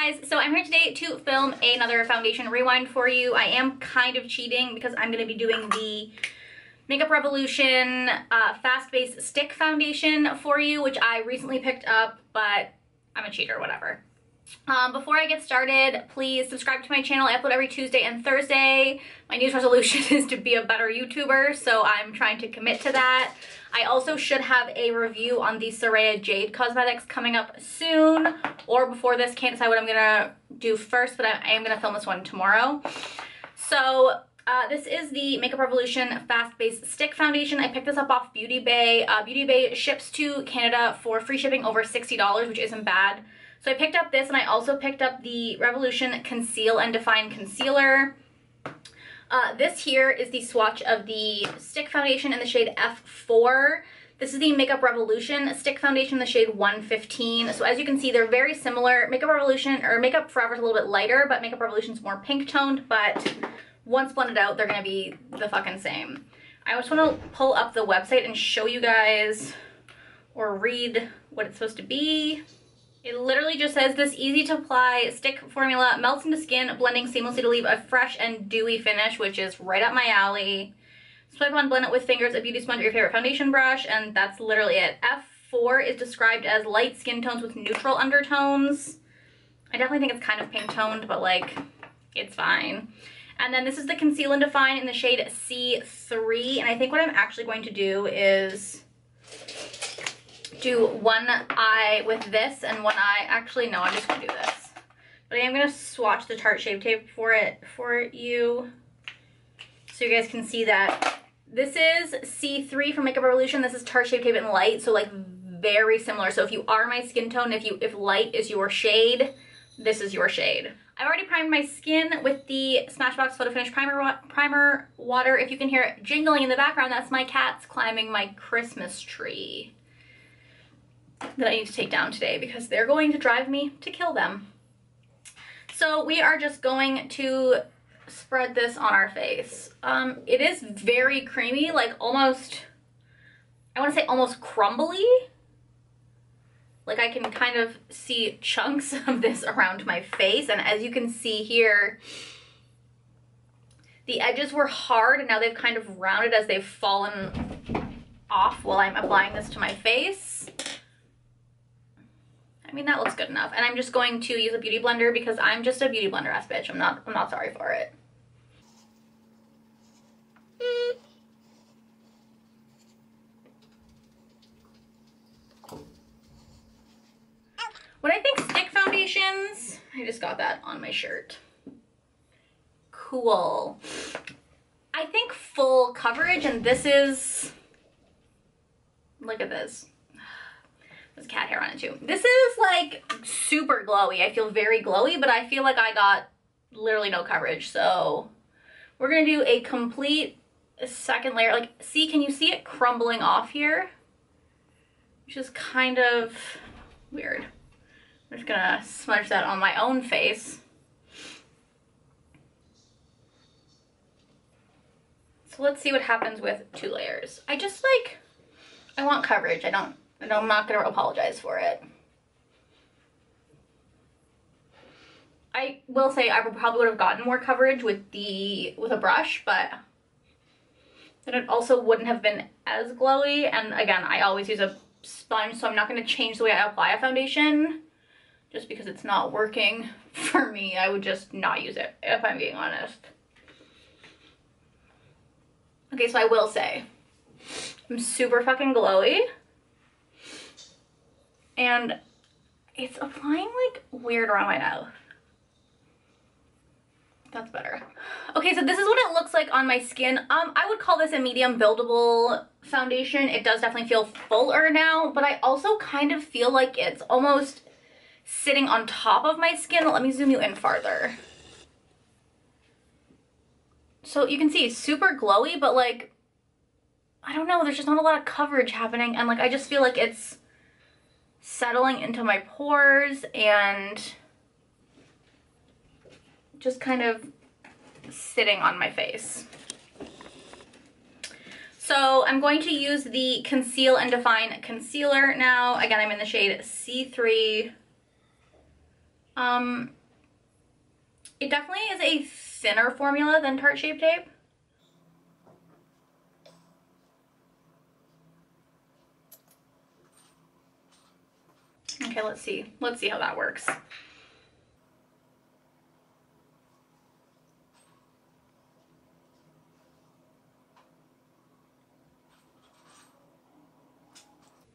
guys, so I'm here today to film another foundation rewind for you. I am kind of cheating because I'm going to be doing the Makeup Revolution uh, Fast Base Stick Foundation for you, which I recently picked up, but I'm a cheater, whatever. Um, before I get started, please subscribe to my channel. I upload every Tuesday and Thursday. My news resolution is to be a better YouTuber, so I'm trying to commit to that. I also should have a review on the Soraya Jade Cosmetics coming up soon, or before this. Can't decide what I'm gonna do first, but I, I am gonna film this one tomorrow. So uh, this is the Makeup Revolution Fast Base Stick Foundation. I picked this up off Beauty Bay. Uh, Beauty Bay ships to Canada for free shipping over $60, which isn't bad. So I picked up this and I also picked up the Revolution Conceal and Define Concealer. Uh, this here is the swatch of the stick foundation in the shade F4. This is the Makeup Revolution stick foundation in the shade 115. So as you can see, they're very similar. Makeup Revolution, or Makeup Forever is a little bit lighter, but Makeup Revolution is more pink toned, but once blended out, they're gonna be the fucking same. I just wanna pull up the website and show you guys or read what it's supposed to be. It literally just says this easy to apply stick formula melts into skin, blending seamlessly to leave a fresh and dewy finish, which is right up my alley. Swipe on, blend it with fingers, a beauty sponge, or your favorite foundation brush, and that's literally it. F4 is described as light skin tones with neutral undertones. I definitely think it's kind of pink toned, but like, it's fine. And then this is the Conceal and Define in the shade C3, and I think what I'm actually going to do is do one eye with this and one eye. Actually, no, I'm just gonna do this. But I am gonna swatch the Tarte Shape Tape for it for you so you guys can see that. This is C3 from Makeup Revolution. This is Tarte Shape Tape in light, so like very similar. So if you are my skin tone, if you if light is your shade, this is your shade. I've already primed my skin with the Smashbox Photo Finish Primer, primer water. If you can hear it jingling in the background, that's my cats climbing my Christmas tree that I need to take down today because they're going to drive me to kill them. So we are just going to spread this on our face. Um, it is very creamy, like almost, I want to say almost crumbly. Like I can kind of see chunks of this around my face. And as you can see here, the edges were hard and now they've kind of rounded as they've fallen off while I'm applying this to my face. I mean, that looks good enough. And I'm just going to use a beauty blender because I'm just a beauty blender ass bitch. I'm not, I'm not sorry for it. When I think stick foundations, I just got that on my shirt. Cool. I think full coverage and this is, look at this. This is like super glowy. I feel very glowy, but I feel like I got literally no coverage. So we're gonna do a complete second layer. Like, see, can you see it crumbling off here? Which is kind of weird. I'm just gonna smudge that on my own face. So let's see what happens with two layers. I just like, I want coverage. I don't and I'm not going to apologize for it. I will say I probably would have gotten more coverage with the with a brush, but then it also wouldn't have been as glowy. And again, I always use a sponge, so I'm not going to change the way I apply a foundation just because it's not working for me. I would just not use it, if I'm being honest. Okay, so I will say, I'm super fucking glowy and it's applying like weird around my mouth. That's better. Okay, so this is what it looks like on my skin. Um, I would call this a medium buildable foundation. It does definitely feel fuller now, but I also kind of feel like it's almost sitting on top of my skin. Let me zoom you in farther. So you can see it's super glowy, but like, I don't know, there's just not a lot of coverage happening. And like, I just feel like it's settling into my pores and just kind of sitting on my face. So I'm going to use the Conceal and Define Concealer now. Again, I'm in the shade C3. Um, it definitely is a thinner formula than Tarte Shape Tape. Okay, let's see. Let's see how that works.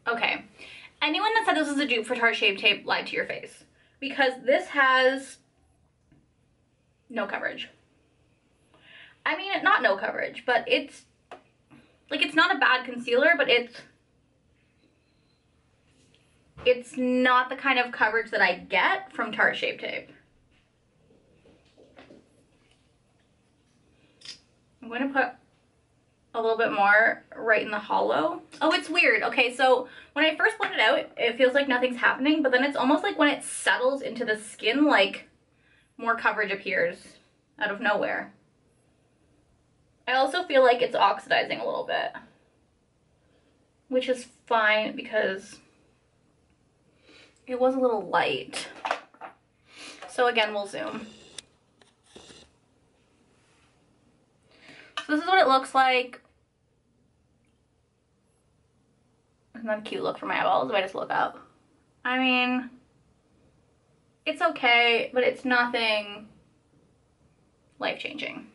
Okay. Anyone that said this was a dupe for Tarte Shape Tape lied to your face. Because this has no coverage. I mean, not no coverage, but it's, like, it's not a bad concealer, but it's, it's not the kind of coverage that I get from Tarte Shape Tape. I'm going to put a little bit more right in the hollow. Oh, it's weird. Okay, so when I first blend it out, it feels like nothing's happening, but then it's almost like when it settles into the skin, like more coverage appears out of nowhere. I also feel like it's oxidizing a little bit, which is fine because it was a little light. So again, we'll zoom. So this is what it looks like Isn't that a cute look for my eyeballs if I just look up? I mean, it's okay, but it's nothing life-changing.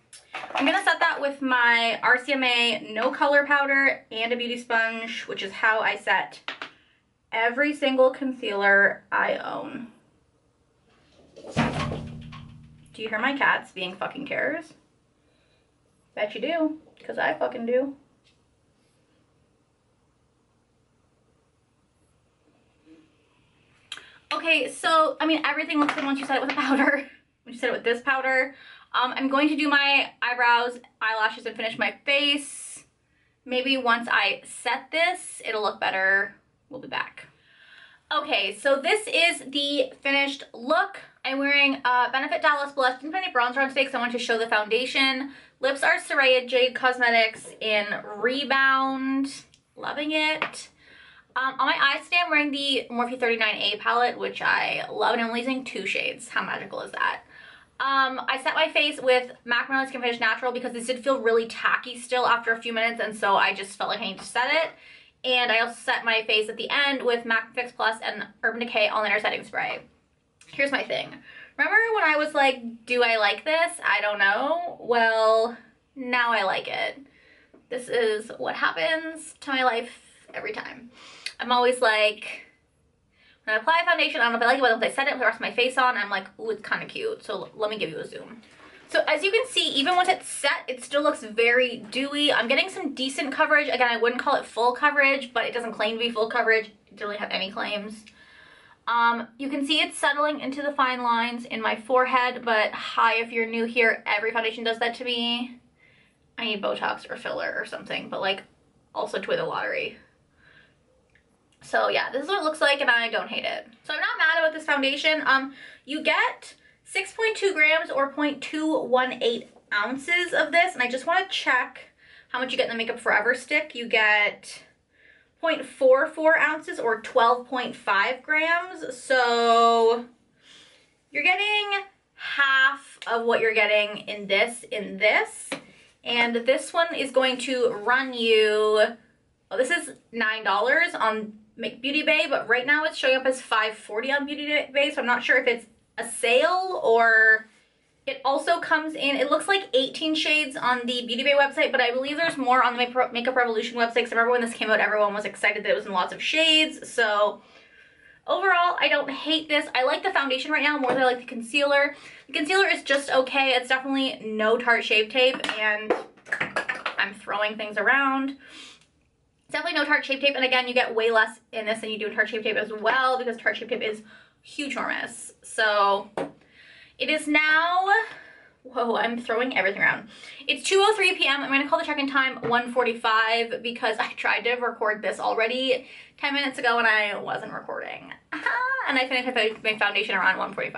I'm gonna set that with my RCMA no color powder and a beauty sponge, which is how I set every single concealer I own. Do you hear my cats being fucking cares? Bet you do, because I fucking do. Okay, so, I mean, everything looks good once you set it with a powder. Once you set it with this powder. Um, I'm going to do my eyebrows, eyelashes, and finish my face. Maybe once I set this, it'll look better. We'll be back. Okay, so this is the finished look. I'm wearing uh, Benefit Dallas Blush Infinite Bronzer on today because I want to show the foundation. Lips are Soraya Jade Cosmetics in Rebound. Loving it. Um, on my eyes today, I'm wearing the Morphe 39A palette, which I love, and I'm only using two shades. How magical is that? Um, I set my face with Mac Mineralize Skin Finish Natural because this did feel really tacky still after a few minutes, and so I just felt like I need to set it. And I also set my face at the end with MAC Fix Plus and Urban Decay All-Nighter Setting Spray. Here's my thing. Remember when I was like, do I like this? I don't know. Well, now I like it. This is what happens to my life every time. I'm always like, when I apply foundation, I don't know if I like it, but once I set it, put the rest of my face on, I'm like, ooh, it's kind of cute. So let me give you a zoom. So as you can see, even once it's set, it still looks very dewy. I'm getting some decent coverage. Again, I wouldn't call it full coverage, but it doesn't claim to be full coverage. It doesn't really have any claims. Um, you can see it's settling into the fine lines in my forehead, but hi, if you're new here, every foundation does that to me. I need Botox or filler or something, but like also to the lottery. So yeah, this is what it looks like and I don't hate it. So I'm not mad about this foundation. Um, You get 6.2 grams or 0.218 ounces of this. And I just want to check how much you get in the Makeup Forever stick. You get 0.44 ounces or 12.5 grams. So you're getting half of what you're getting in this in this. And this one is going to run you, well, this is $9 on make Beauty Bay, but right now it's showing up as 540 on Beauty Bay, so I'm not sure if it's a sale or it also comes in, it looks like 18 shades on the Beauty Bay website, but I believe there's more on the Makeup Revolution website, because I remember when this came out, everyone was excited that it was in lots of shades, so overall, I don't hate this. I like the foundation right now more than I like the concealer. The concealer is just okay. It's definitely no Tarte Shape Tape, and I'm throwing things around It's definitely no Tarte Shape Tape. And again, you get way less in this than you do in Tarte Shape Tape as well because Tarte Shape Tape is huge enormous. So it is now, whoa, I'm throwing everything around. It's 2.03 p.m. I'm to call the check-in time 1.45 because I tried to record this already 10 minutes ago and I wasn't recording. and I finished my foundation around 1.45.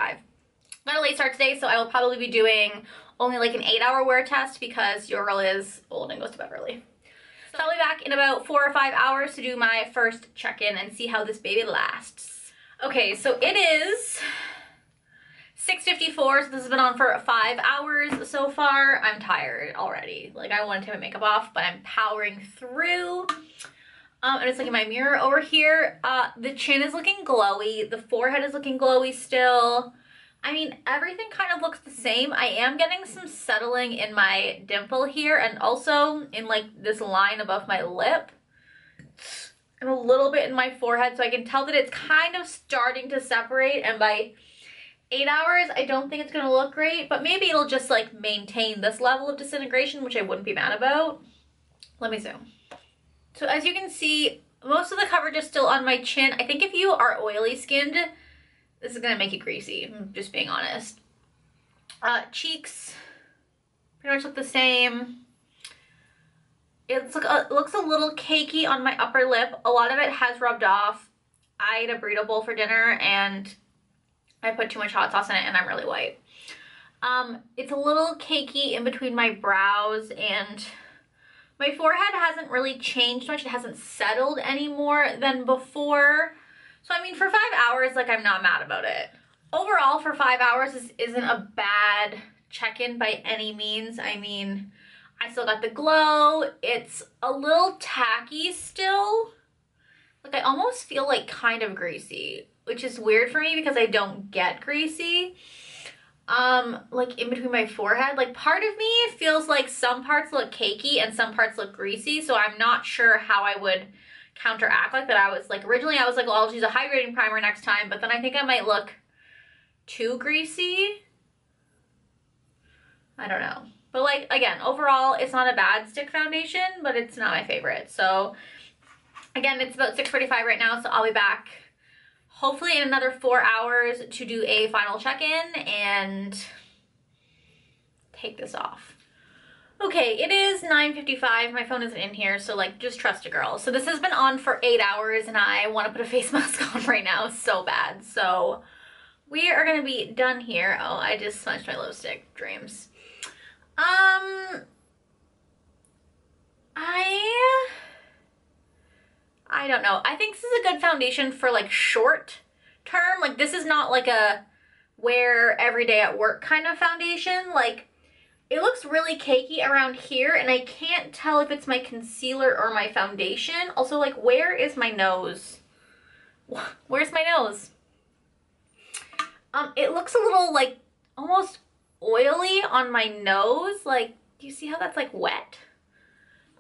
Got a late start today, so I will probably be doing only like an eight hour wear test because your girl is old and goes to bed early. So I'll be back in about four or five hours to do my first check-in and see how this baby lasts. Okay, so it is 6.54, so this has been on for five hours so far. I'm tired already. Like, I want to take my makeup off, but I'm powering through. Um, and it's like in my mirror over here. Uh, the chin is looking glowy. The forehead is looking glowy still. I mean, everything kind of looks the same. I am getting some settling in my dimple here and also in like this line above my lip and a little bit in my forehead. So I can tell that it's kind of starting to separate and by eight hours, I don't think it's to look great, but maybe it'll just like maintain this level of disintegration, which I wouldn't be mad about. Let me zoom. So as you can see, most of the coverage is still on my chin. I think if you are oily skinned, this is gonna make it greasy, I'm just being honest. Uh, cheeks, pretty much look the same. It's like a, it looks a little cakey on my upper lip. A lot of it has rubbed off. I ate a burrito bowl for dinner and I put too much hot sauce in it and I'm really white. Um, it's a little cakey in between my brows and my forehead hasn't really changed much. It hasn't settled any more than before. So I mean, for five hours, like I'm not mad about it. Overall, for five hours, this isn't a bad check-in by any means. I mean, I still got the glow. It's a little tacky still. Like I almost feel like kind of greasy, which is weird for me because I don't get greasy. Um, like in between my forehead, like part of me feels like some parts look cakey and some parts look greasy. So I'm not sure how I would counteract like that. I was like, originally I was like, well, I'll use a hydrating primer next time, but then I think I might look too greasy. I don't know. But like, again, overall, it's not a bad stick foundation, but it's not my favorite. So again, it's about 6.45 right now, so I'll be back hopefully in another four hours to do a final check-in and take this off. Okay, it is 9.55. My phone isn't in here, so like, just trust a girl. So this has been on for eight hours and I want to put a face mask on right now so bad. So we are going to be done here. Oh, I just smudged my lipstick. Dreams. Um, I, I don't know. I think this is a good foundation for like short term. Like this is not like a wear every day at work kind of foundation. Like it looks really cakey around here and I can't tell if it's my concealer or my foundation. Also, like, where is my nose? Where's my nose? Um, it looks a little, like, almost oily on my nose. Like, do you see how that's, like, wet?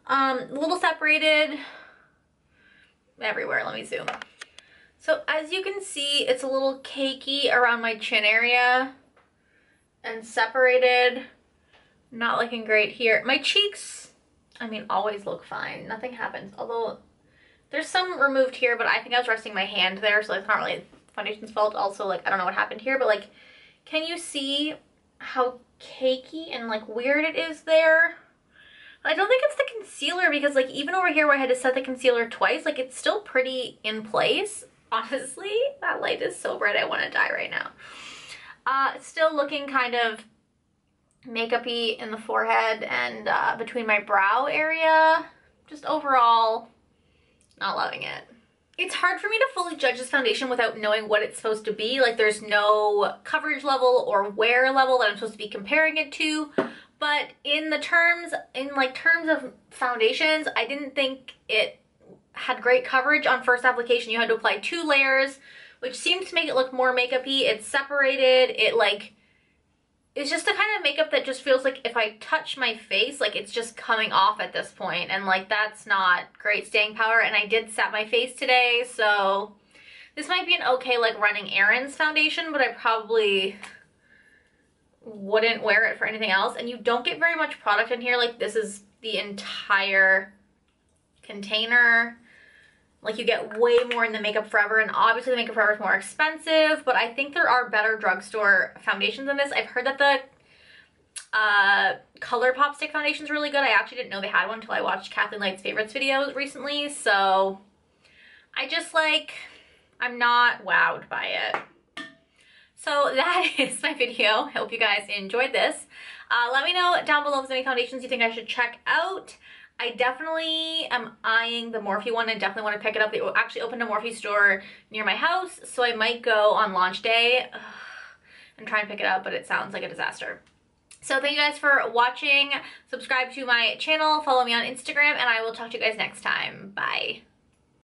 Um, a little separated everywhere. Let me zoom. So, as you can see, it's a little cakey around my chin area and separated not looking great here. My cheeks, I mean, always look fine. Nothing happens. Although there's some removed here, but I think I was resting my hand there, so it's not really foundation's fault. Also, like, I don't know what happened here, but like, can you see how cakey and like weird it is there? I don't think it's the concealer because like even over here where I had to set the concealer twice, like it's still pretty in place. Honestly, that light is so bright I want to die right now. Uh, still looking kind of makeupy in the forehead and uh, between my brow area. Just overall, not loving it. It's hard for me to fully judge this foundation without knowing what it's supposed to be. Like there's no coverage level or wear level that I'm supposed to be comparing it to. But in the terms, in like terms of foundations, I didn't think it had great coverage on first application. You had to apply two layers, which seemed to make it look more makeupy. It's separated. It like it's just the kind of makeup that just feels like if I touch my face, like it's just coming off at this point, and like that's not great staying power. And I did set my face today, so this might be an okay like running errands foundation, but I probably wouldn't wear it for anything else. And you don't get very much product in here. Like this is the entire container. Like you get way more in the Makeup Forever and obviously the Makeup Forever is more expensive, but I think there are better drugstore foundations than this. I've heard that the uh, ColourPop Stick foundation is really good. I actually didn't know they had one until I watched Kathleen Light's favorites videos recently, so I just like, I'm not wowed by it. So that is my video. I hope you guys enjoyed this. Uh, let me know down below if there's any foundations you think I should check out. I definitely am eyeing the Morphe one I definitely want to pick it up. They actually opened a Morphe store near my house, so I might go on launch day. And try and pick it up, but it sounds like a disaster. So thank you guys for watching. Subscribe to my channel, follow me on Instagram, and I will talk to you guys next time. Bye.